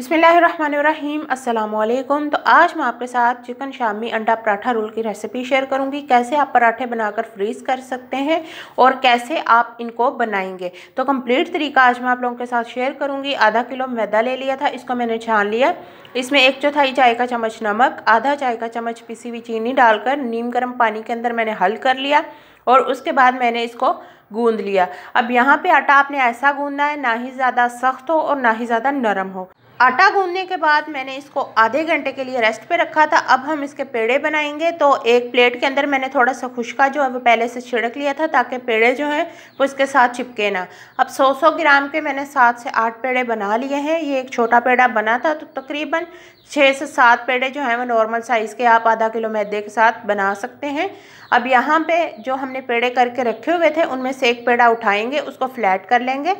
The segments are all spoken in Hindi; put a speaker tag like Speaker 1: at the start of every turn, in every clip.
Speaker 1: बिसमीम अल्लाम तो आज मैं आपके साथ चिकन शामी अंडा पराठा रोल की रेसिपी शेयर करूँगी। कैसे आप पराठे बनाकर फ्रीज़ कर सकते हैं और कैसे आप इनको बनाएँगे। तो कंप्लीट तरीका आज मैं आप लोगों के साथ शेयर करूँगी। आधा किलो मैदा ले लिया था, इसको मैंने छान लिया। इसमें एक चौथाई चाय का चम्मच नमक, आधा चाय का चम्मच पिसी हुई चीनी डालकर नीम गर्म पानी के अंदर मैंने हल कर लिया और उसके बाद मैंने इसको गूंद लिया। अब यहाँ पे आटा आपने ऐसा गूंदना है, ना ही ज़्यादा सख्त हो और ना ही ज़्यादा नरम हो। आटा गूंदने के बाद मैंने इसको आधे घंटे के लिए रेस्ट पे रखा था। अब हम इसके पेड़े बनाएँगे। तो एक प्लेट के अंदर मैंने थोड़ा सा खुशका जो है वो पहले से छिड़क लिया था ताकि पेड़े जो हैं वो इसके साथ चिपके ना। अब 100-100 ग्राम के मैंने सात से आठ पेड़े बना लिए हैं। ये एक छोटा पेड़ा बना था तो तकरीबन छः से सात पेड़े जो हैं वो नॉर्मल साइज़ के आप आधा किलो मैदे के साथ बना सकते हैं। अब यहाँ पर जो हमने पेड़े करके रखे हुए थे, उनमें से एक पेड़ा उठाएँगे, उसको फ्लैट कर लेंगे।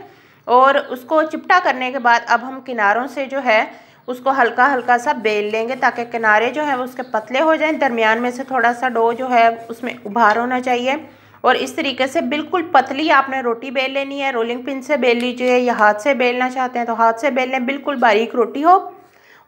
Speaker 1: और उसको चिपटा करने के बाद अब हम किनारों से जो है, उसको हल्का हल्का सा बेल लेंगे ताकि किनारे जो है उसके पतले हो जाएँ। दरमियान में से थोड़ा सा डो जो है, उसमें उभार होना चाहिए। और इस तरीके से बिल्कुल पतली आपने रोटी बेल लेनी है। रोलिंग पिन से बेल लीजिए या हाथ से बेलना चाहते हैं तो हाथ से बेल लें, बिल्कुल बारीक रोटी हो।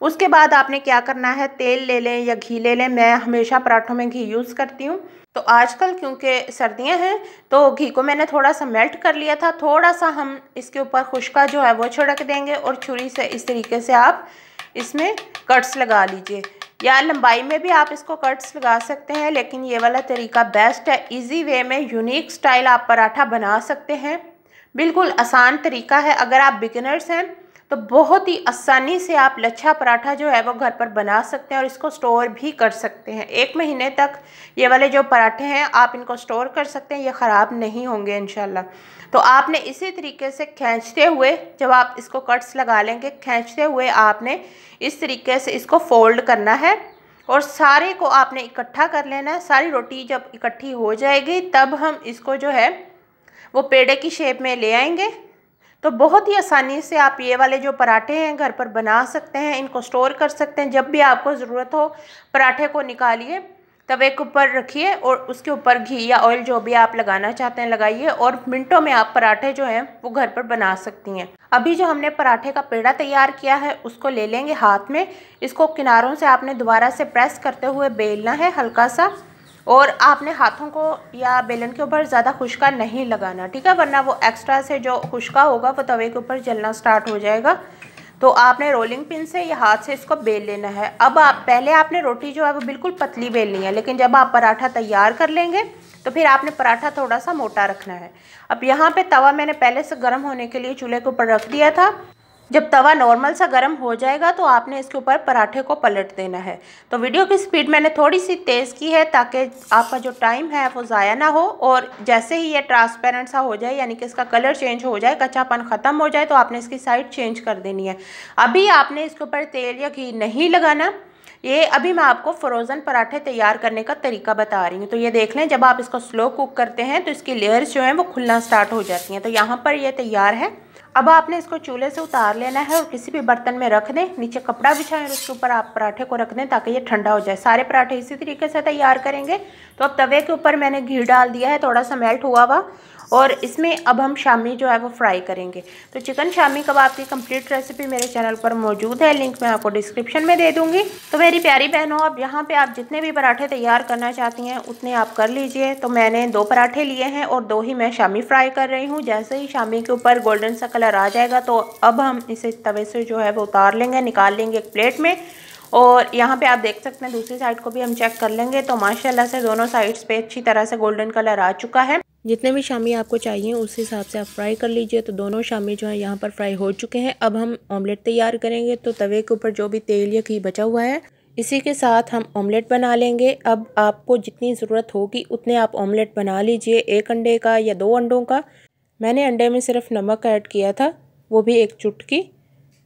Speaker 1: उसके बाद आपने क्या करना है, तेल ले लें या घी ले लें। मैं हमेशा पराठों में घी यूज़ करती हूँ। तो आजकल क्योंकि सर्दियाँ हैं तो घी को मैंने थोड़ा सा मेल्ट कर लिया था। थोड़ा सा हम इसके ऊपर खुशका जो है वो छिड़क देंगे और छुरी से इस तरीके से आप इसमें कट्स लगा लीजिए। या लंबाई में भी आप इसको कट्स लगा सकते हैं, लेकिन ये वाला तरीका बेस्ट है। इजी वे में यूनिक स्टाइल आप पराठा बना सकते हैं। बिल्कुल आसान तरीका है। अगर आप बिगिनर्स हैं तो बहुत ही आसानी से आप लच्छा पराठा जो है वो घर पर बना सकते हैं और इसको स्टोर भी कर सकते हैं। एक महीने तक ये वाले जो पराठे हैं, आप इनको स्टोर कर सकते हैं, ये ख़राब नहीं होंगे इन तो आपने इसी तरीके से खींचते हुए जब आप इसको कट्स लगा लेंगे, खींचते हुए आपने इस तरीके से इसको फोल्ड करना है और सारे को आपने इकट्ठा कर लेना है। सारी रोटी जब इकट्ठी हो जाएगी, तब हम इसको जो है वो पेड़े की शेप में ले आएँगे। तो बहुत ही आसानी से आप ये वाले जो पराठे हैं घर पर बना सकते हैं, इनको स्टोर कर सकते हैं। जब भी आपको ज़रूरत हो, पराठे को निकालिए, तवे के ऊपर रखिए और उसके ऊपर घी या ऑयल जो भी आप लगाना चाहते हैं लगाइए और मिनटों में आप पराठे जो हैं, वो घर पर बना सकती हैं। अभी जो हमने पराठे का पेड़ा तैयार किया है, उसको ले लेंगे हाथ में। इसको किनारों से आपने दोबारा से प्रेस करते हुए बेलना है हल्का सा। और आपने हाथों को या बेलन के ऊपर ज़्यादा खुशका नहीं लगाना, ठीक है? वरना वो एक्स्ट्रा से जो खुशका होगा, वो तवे के ऊपर जलना स्टार्ट हो जाएगा। तो आपने रोलिंग पिन से या हाथ से इसको बेल लेना है। अब आप, पहले आपने रोटी जो है वो बिल्कुल पतली बेलनी है, लेकिन जब आप पराठा तैयार कर लेंगे तो फिर आपने पराठा थोड़ा सा मोटा रखना है। अब यहाँ पे तवा मैंने पहले से गर्म होने के लिए चूल्हे के ऊपर रख दिया था। जब तवा नॉर्मल सा गर्म हो जाएगा तो आपने इसके ऊपर पराठे को पलट देना है। तो वीडियो की स्पीड मैंने थोड़ी सी तेज़ की है ताकि आपका जो टाइम है वो ज़ाया ना हो और जैसे ही ये ट्रांसपेरेंट सा हो जाए, यानी कि इसका कलर चेंज हो जाए, कच्चापन ख़त्म हो जाए तो आपने इसकी साइड चेंज कर देनी है। अभी आपने इसके ऊपर तेल या घी नहीं लगाना। ये अभी मैं आपको फ्रोज़न पराठे तैयार करने का तरीका बता रही हूँ। तो ये देख लें, जब आप इसको स्लो कुक करते हैं तो इसकी लेयर्स जो हैं वो खुलना स्टार्ट हो जाती हैं। तो यहाँ पर ये तैयार है। अब आपने इसको चूल्हे से उतार लेना है और किसी भी बर्तन में रख दें। नीचे कपड़ा बिछाएँ और उसके ऊपर आप पराठे को रख दें ताकि ये ठंडा हो जाए। सारे पराठे इसी तरीके से तैयार करेंगे। तो अब तवे के ऊपर मैंने घी डाल दिया है, थोड़ा सा मेल्ट हुआ हुआ। और इसमें अब हम शामी जो है वो फ्राई करेंगे। तो चिकन शामी कबाब की कंप्लीट रेसिपी मेरे चैनल पर मौजूद है। लिंक मैं आपको डिस्क्रिप्शन में दे दूँगी। तो मेरी प्यारी बहनों, अब यहाँ पे आप जितने भी पराठे तैयार करना चाहती हैं, उतने आप कर लीजिए। तो मैंने दो पराठे लिए हैं और दो ही मैं शामी फ्राई कर रही हूँ। जैसे ही शामी के ऊपर गोल्डन सा कलर आ जाएगा तो अब हम इसे तवे से जो है वो उतार लेंगे, निकाल लेंगे एक प्लेट में। और यहाँ पे आप देख सकते हैं, दूसरी साइड को भी हम चेक कर लेंगे। तो माशाल्लाह से दोनों साइड्स पे अच्छी तरह से गोल्डन कलर आ चुका है। जितने भी शामी आपको चाहिए, उस हिसाब से आप फ्राई कर लीजिए। तो दोनों शामी जो है, यहाँ पर फ्राई हो चुके हैं। अब हम ऑमलेट तैयार करेंगे। तो तवे के ऊपर जो भी तेल या घी बचा हुआ है, इसी के साथ हम ऑमलेट बना लेंगे। अब आपको जितनी ज़रूरत होगी, उतने आप ऑमलेट बना लीजिए। एक अंडे का या दो अंडों का। मैंने अंडे में सिर्फ़ नमक ऐड किया था, वो भी एक चुटकी।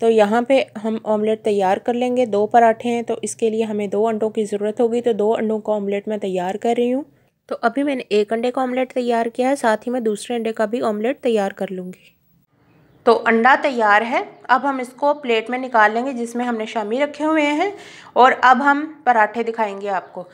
Speaker 1: तो यहाँ पे हम ऑमलेट तैयार कर लेंगे। दो पराठे हैं तो इसके लिए हमें दो अंडों की ज़रूरत होगी। तो दो अंडों का ऑमलेट मैं तैयार कर रही हूँ। तो अभी मैंने एक अंडे का ऑमलेट तैयार किया है, साथ ही मैं दूसरे अंडे का भी ऑमलेट तैयार कर लूँगी। तो अंडा तैयार है। अब हम इसको प्लेट में निकाल लेंगे, जिसमें हमने शामी रखे हुए हैं, और अब हम पराठे दिखाएँगे आपको।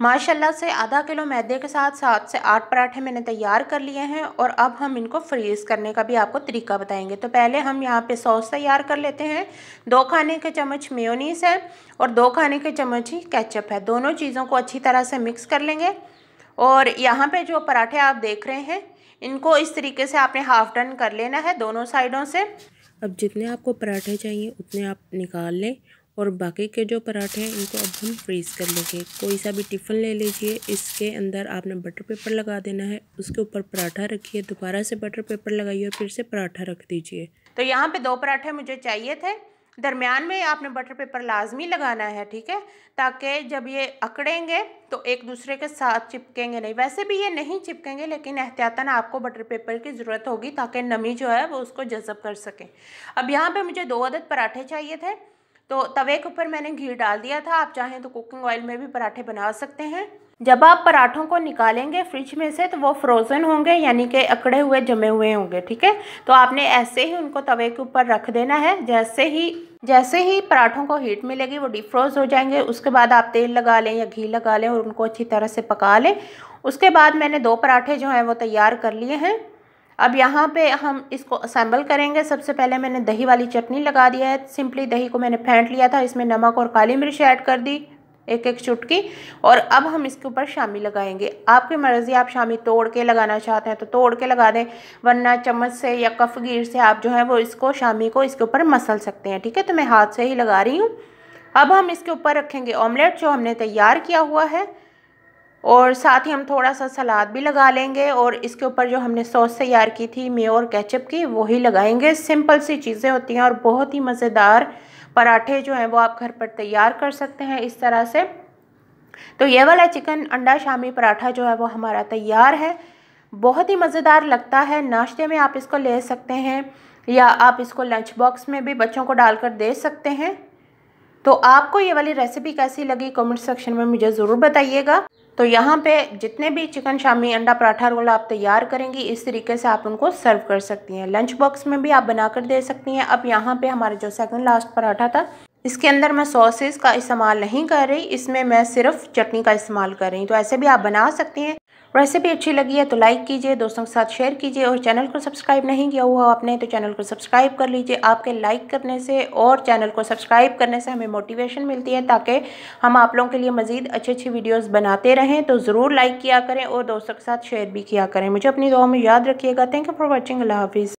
Speaker 1: माशाल्लाह से आधा किलो मैदे के साथ सात से आठ पराठे मैंने तैयार कर लिए हैं, और अब हम इनको फ्रीज़ करने का भी आपको तरीका बताएँगे। तो पहले हम यहाँ पे सॉस तैयार कर लेते हैं। दो खाने के चम्मच मेयोनीस है, और दो खाने के चम्मच ही केचप है। दोनों चीज़ों को अच्छी तरह से मिक्स कर लेंगे। और यहाँ पर जो पराठे आप देख रहे हैं इनको इस तरीके से आपने हाफ़ डन कर लेना है दोनों साइडों से।
Speaker 2: अब जितने आपको पराठे चाहिए उतने आप निकाल लें और बाकी के जो पराठे हैं इनको अब हम फ्रीज़ कर लेंगे। कोई सा भी टिफ़िन ले लीजिए इसके अंदर आपने बटर पेपर लगा देना है। उसके ऊपर पराठा रखिए दोबारा से बटर पेपर लगाइए और फिर से पराठा रख दीजिए।
Speaker 1: तो यहाँ पे दो पराठे मुझे चाहिए थे दरमियान में आपने बटर पेपर लाजमी लगाना है, ठीक है? ताकि जब ये अकड़ेंगे तो एक दूसरे के साथ चिपकेंगे नहीं। वैसे भी ये नहीं चिपकेंगे, लेकिन एहतियातन आपको बटर पेपर की ज़रूरत होगी ताकि नमी जो है वो उसको जज़ब कर सकें। अब यहाँ पे मुझे दो अदद पराठे चाहिए थे तो तवे के ऊपर मैंने घी डाल दिया था। आप चाहें तो कुकिंग ऑयल में भी पराठे बना सकते हैं। जब आप पराठों को निकालेंगे फ्रिज में से तो वो फ्रोज़न होंगे, यानी कि अकड़े हुए, जमे हुए होंगे, ठीक है? तो आपने ऐसे ही उनको तवे के ऊपर रख देना है। जैसे ही जैसे ही पराठों को हीट मिलेगी, वो डिफ्रोज हो जाएँगे। उसके बाद आप तेल लगा लें या घी लगा लें और उनको अच्छी तरह से पका लें। उसके बाद मैंने दो पराठे जो हैं, वो तैयार कर लिए हैं। अब यहाँ पे हम इसको असेंबल करेंगे। सबसे पहले मैंने दही वाली चटनी लगा दिया है। सिंपली दही को मैंने फेंट लिया था। इसमें नमक और काली मिर्च ऐड कर दी। एक एक चुटकी। और अब हम इसके ऊपर शामी लगाएँगे। आपकी मर्ज़ी, आप शामी तोड़ के लगाना चाहते हैं तो तोड़ के लगा दें, वरना चम्मच से या कफगीर से आप जो है वो इसको, शामी को इसके ऊपर मसल सकते हैं, ठीक है? तो मैं हाथ से ही लगा रही हूँ। अब हम इसके ऊपर रखेंगे ऑमलेट जो हमने तैयार किया हुआ है। और साथ ही हम थोड़ा सा सलाद भी लगा लेंगे और इसके ऊपर जो हमने सॉस तैयार की थी मे और केचप की वही लगाएँगे। सिंपल सी चीज़ें होती हैं और बहुत ही मज़ेदार पराठे जो हैं वो आप घर पर तैयार कर सकते हैं इस तरह से। तो ये वाला चिकन अंडा शामी पराठा जो है वो हमारा तैयार है। बहुत ही मज़ेदार लगता है। नाश्ते में आप इसको ले सकते हैं या आप इसको लंच बॉक्स में भी बच्चों को डालकर दे सकते हैं। तो आपको ये वाली रेसिपी कैसी लगी कमेंट सेक्शन में मुझे ज़रूर बताइएगा। तो यहाँ पे जितने भी चिकन शामी अंडा पराठा रोल आप तैयार करेंगी, इस तरीके से आप उनको सर्व कर सकती हैं। लंच बॉक्स में भी आप बनाकर दे सकती हैं। अब यहाँ पे हमारे जो सेकंड लास्ट पराठा था, इसके अंदर मैं सॉसेस का इस्तेमाल नहीं कर रही, इसमें मैं सिर्फ़ चटनी का इस्तेमाल कर रही हूँ। तो ऐसे भी आप बना सकती हैं। रेसिपी अच्छी लगी है तो लाइक कीजिए, दोस्तों के साथ शेयर कीजिए और चैनल को सब्सक्राइब नहीं किया हुआ आपने तो चैनल को सब्सक्राइब कर लीजिए। आपके लाइक करने से और चैनल को सब्सक्राइब करने से हमें मोटिवेशन मिलती है ताकि हम आप लोगों के लिए मज़ीद अच्छी अच्छी वीडियोज़ बनाते रहें। तो ज़रूर लाइक किया करें और दोस्तों के साथ शेयर भी किया करें। मुझे अपनी दुआ में याद रखिएगा। थैंक यू फॉर वॉचिंग अल्लाह हाफिज़।